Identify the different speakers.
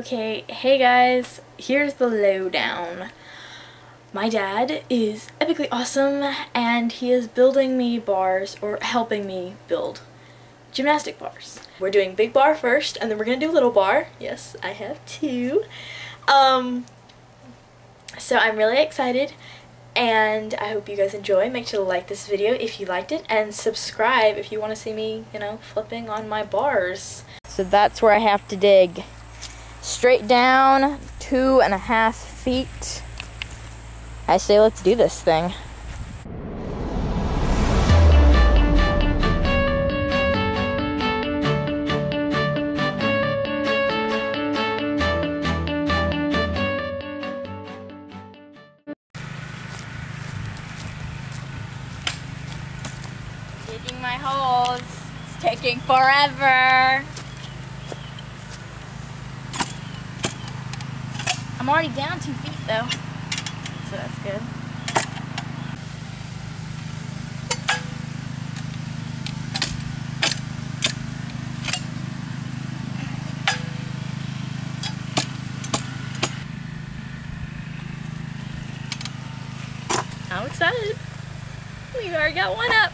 Speaker 1: Okay, hey guys, here's the lowdown. My dad is epically awesome and he is building me bars, or helping me build gymnastic bars. We're doing big bar first and then we're gonna do little bar. Yes, I have two. Um, so I'm really excited and I hope you guys enjoy. Make sure to like this video if you liked it and subscribe if you want to see me, you know, flipping on my bars. So that's where I have to dig. Straight down, two and a half feet. I say let's do this thing. Digging my holes. It's taking forever. I'm already down two feet though, so that's good. I'm excited. We already got one up.